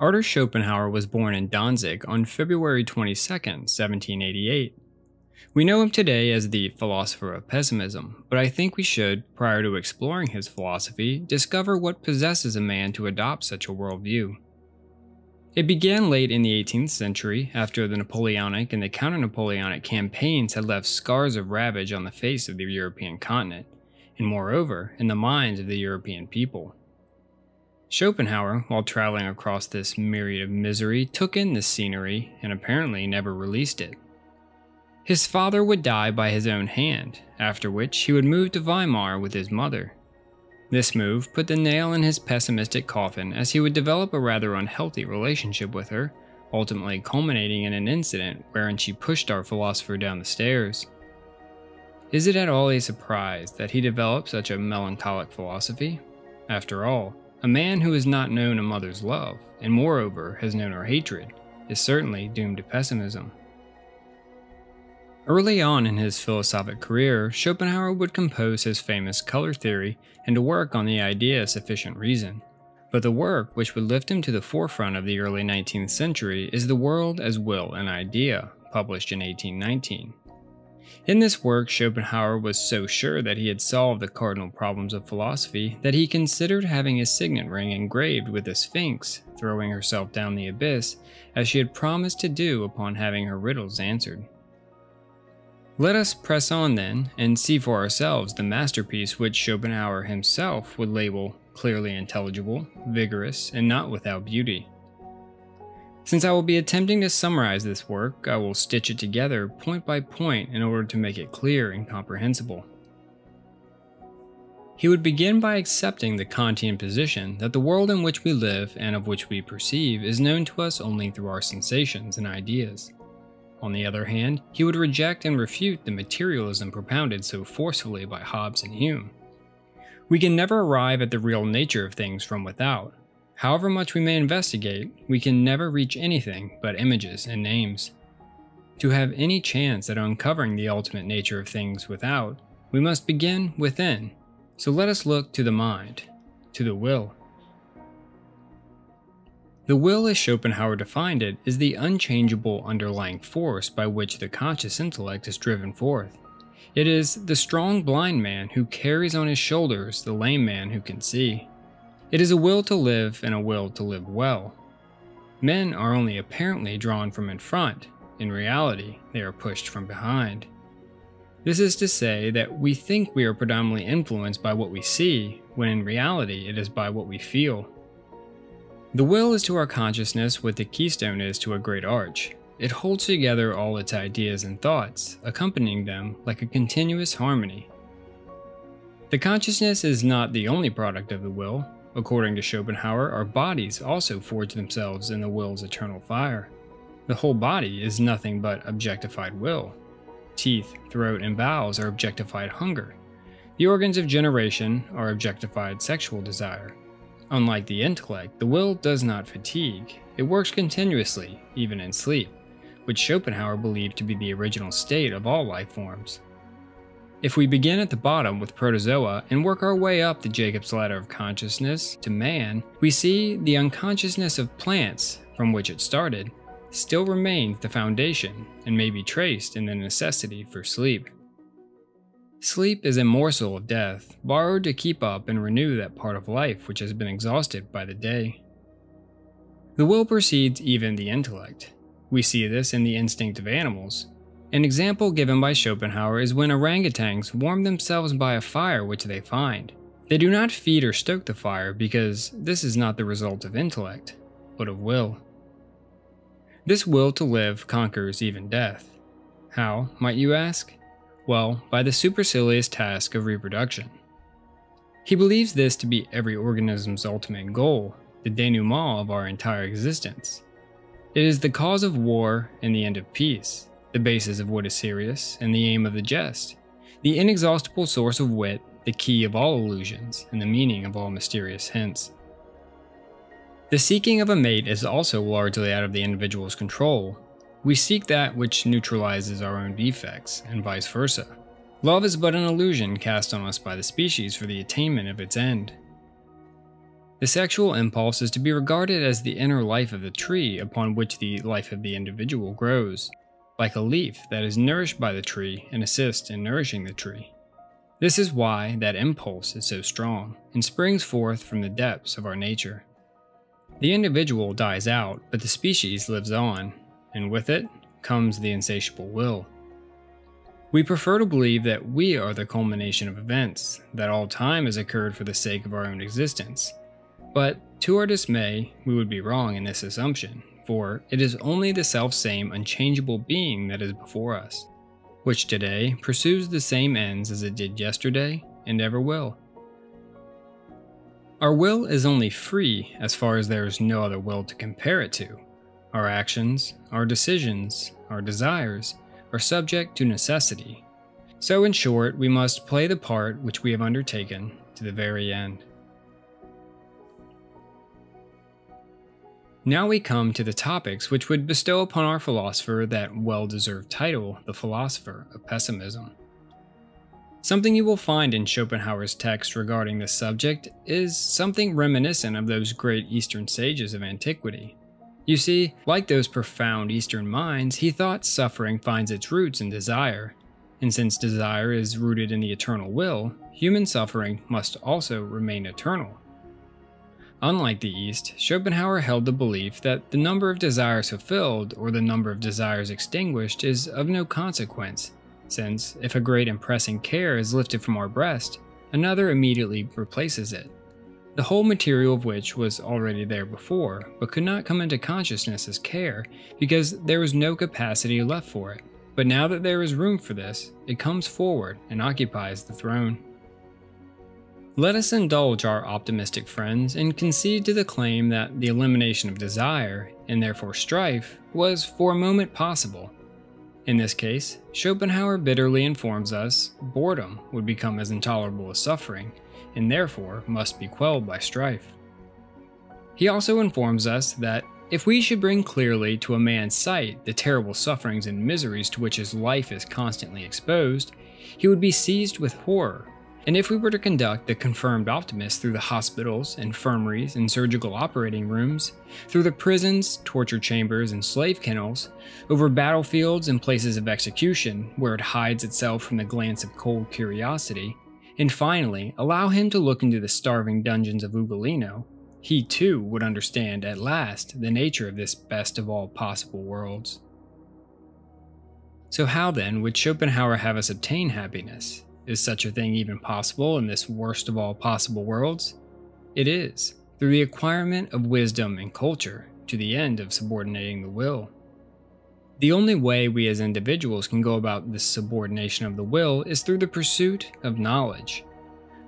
Arthur Schopenhauer was born in Danzig on February 22, 1788. We know him today as the philosopher of pessimism, but I think we should, prior to exploring his philosophy, discover what possesses a man to adopt such a worldview. It began late in the 18th century, after the Napoleonic and the counter Napoleonic campaigns had left scars of ravage on the face of the European continent, and moreover, in the minds of the European people. Schopenhauer, while traveling across this myriad of misery, took in the scenery and apparently never released it. His father would die by his own hand, after which he would move to Weimar with his mother. This move put the nail in his pessimistic coffin as he would develop a rather unhealthy relationship with her, ultimately culminating in an incident wherein she pushed our philosopher down the stairs. Is it at all a surprise that he developed such a melancholic philosophy? After all, a man who has not known a mother's love, and moreover has known her hatred, is certainly doomed to pessimism. Early on in his philosophic career, Schopenhauer would compose his famous color theory and to work on the idea of sufficient reason. But the work which would lift him to the forefront of the early 19th century is The World as Will and Idea, published in 1819. In this work, Schopenhauer was so sure that he had solved the cardinal problems of philosophy that he considered having his signet ring engraved with a sphinx throwing herself down the abyss, as she had promised to do upon having her riddles answered. Let us press on then and see for ourselves the masterpiece which Schopenhauer himself would label clearly intelligible, vigorous, and not without beauty. Since I will be attempting to summarize this work, I will stitch it together point by point in order to make it clear and comprehensible. He would begin by accepting the Kantian position that the world in which we live and of which we perceive is known to us only through our sensations and ideas. On the other hand, he would reject and refute the materialism propounded so forcefully by Hobbes and Hume. We can never arrive at the real nature of things from without. However much we may investigate, we can never reach anything but images and names. To have any chance at uncovering the ultimate nature of things without, we must begin within. So let us look to the mind, to the will. The will, as Schopenhauer defined it, is the unchangeable underlying force by which the conscious intellect is driven forth. It is the strong blind man who carries on his shoulders the lame man who can see. It is a will to live and a will to live well. Men are only apparently drawn from in front, in reality, they are pushed from behind. This is to say that we think we are predominantly influenced by what we see, when in reality it is by what we feel. The will is to our consciousness what the keystone is to a great arch. It holds together all its ideas and thoughts, accompanying them like a continuous harmony. The consciousness is not the only product of the will. According to Schopenhauer, our bodies also forge themselves in the will's eternal fire. The whole body is nothing but objectified will. Teeth, throat, and bowels are objectified hunger. The organs of generation are objectified sexual desire. Unlike the intellect, the will does not fatigue. It works continuously, even in sleep, which Schopenhauer believed to be the original state of all life forms. If we begin at the bottom with protozoa and work our way up the Jacob's ladder of consciousness to man, we see the unconsciousness of plants, from which it started, still remains the foundation and may be traced in the necessity for sleep. Sleep is a morsel of death, borrowed to keep up and renew that part of life which has been exhausted by the day. The will precedes even the intellect. We see this in the instinct of animals. An example given by Schopenhauer is when orangutans warm themselves by a fire which they find. They do not feed or stoke the fire because this is not the result of intellect, but of will. This will to live conquers even death. How, might you ask? Well, by the supercilious task of reproduction. He believes this to be every organism's ultimate goal, the denouement of our entire existence. It is the cause of war and the end of peace, the basis of what is serious and the aim of the jest, the inexhaustible source of wit, the key of all illusions, and the meaning of all mysterious hints. The seeking of a mate is also largely out of the individual's control, we seek that which neutralizes our own defects, and vice versa. Love is but an illusion cast on us by the species for the attainment of its end. The sexual impulse is to be regarded as the inner life of the tree upon which the life of the individual grows, like a leaf that is nourished by the tree and assists in nourishing the tree. This is why that impulse is so strong and springs forth from the depths of our nature. The individual dies out, but the species lives on, and with it comes the insatiable will. We prefer to believe that we are the culmination of events, that all time has occurred for the sake of our own existence. But to our dismay, we would be wrong in this assumption, for it is only the self-same unchangeable being that is before us, which today pursues the same ends as it did yesterday and ever will. Our will is only free as far as there is no other will to compare it to. Our actions, our decisions, our desires, are subject to necessity. So, in short, we must play the part which we have undertaken to the very end. Now we come to the topics which would bestow upon our philosopher that well deserved title, the philosopher of pessimism. Something you will find in Schopenhauer's text regarding this subject is something reminiscent of those great Eastern sages of antiquity. You see, like those profound Eastern minds, he thought suffering finds its roots in desire, and since desire is rooted in the eternal will, human suffering must also remain eternal. Unlike the East, Schopenhauer held the belief that the number of desires fulfilled or the number of desires extinguished is of no consequence, since if a great and pressing care is lifted from our breast, another immediately replaces it the whole material of which was already there before, but could not come into consciousness as care because there was no capacity left for it. But now that there is room for this, it comes forward and occupies the throne. Let us indulge our optimistic friends and concede to the claim that the elimination of desire, and therefore strife, was for a moment possible. In this case, Schopenhauer bitterly informs us boredom would become as intolerable as suffering, and therefore must be quelled by strife. He also informs us that if we should bring clearly to a man's sight the terrible sufferings and miseries to which his life is constantly exposed, he would be seized with horror. And if we were to conduct the confirmed optimist through the hospitals, infirmaries, and surgical operating rooms, through the prisons, torture chambers, and slave kennels, over battlefields and places of execution, where it hides itself from the glance of cold curiosity, and finally, allow him to look into the starving dungeons of Ugolino, he too would understand at last the nature of this best of all possible worlds. So, how then would Schopenhauer have us obtain happiness? Is such a thing even possible in this worst of all possible worlds? It is, through the acquirement of wisdom and culture to the end of subordinating the will. The only way we as individuals can go about this subordination of the will is through the pursuit of knowledge.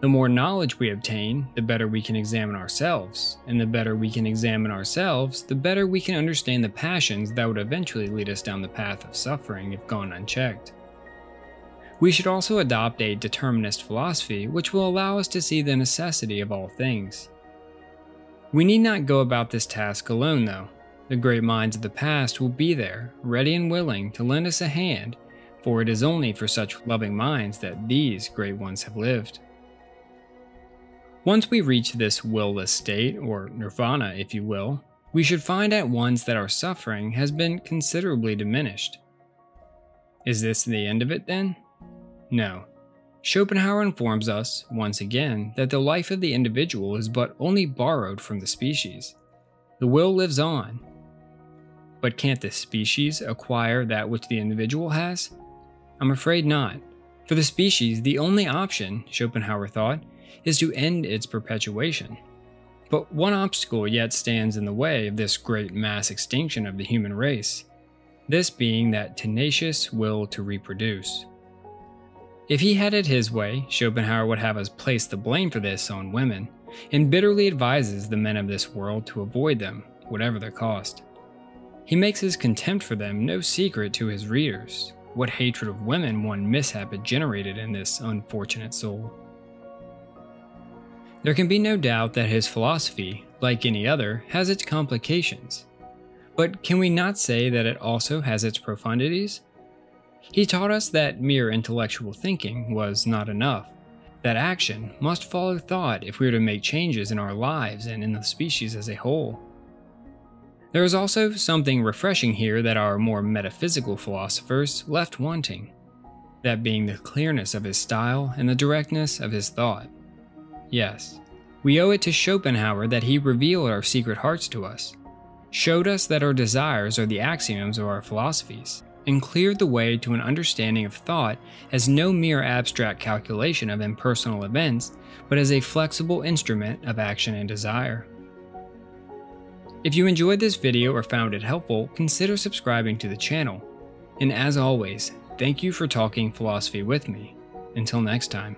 The more knowledge we obtain, the better we can examine ourselves, and the better we can examine ourselves, the better we can understand the passions that would eventually lead us down the path of suffering if gone unchecked. We should also adopt a determinist philosophy which will allow us to see the necessity of all things. We need not go about this task alone, though. The great minds of the past will be there, ready and willing to lend us a hand, for it is only for such loving minds that these great ones have lived. Once we reach this will-less state, or nirvana if you will, we should find at once that our suffering has been considerably diminished. Is this the end of it then? No. Schopenhauer informs us, once again, that the life of the individual is but only borrowed from the species. The will lives on, but can't the species acquire that which the individual has? I'm afraid not. For the species, the only option, Schopenhauer thought, is to end its perpetuation. But one obstacle yet stands in the way of this great mass extinction of the human race, this being that tenacious will to reproduce. If he had it his way, Schopenhauer would have us place the blame for this on women, and bitterly advises the men of this world to avoid them, whatever the cost. He makes his contempt for them no secret to his readers, what hatred of women one mishap had generated in this unfortunate soul. There can be no doubt that his philosophy, like any other, has its complications. But can we not say that it also has its profundities? He taught us that mere intellectual thinking was not enough, that action must follow thought if we are to make changes in our lives and in the species as a whole. There is also something refreshing here that our more metaphysical philosophers left wanting, that being the clearness of his style and the directness of his thought. Yes, we owe it to Schopenhauer that he revealed our secret hearts to us, showed us that our desires are the axioms of our philosophies, and cleared the way to an understanding of thought as no mere abstract calculation of impersonal events, but as a flexible instrument of action and desire. If you enjoyed this video or found it helpful, consider subscribing to the channel. And as always, thank you for talking philosophy with me. Until next time.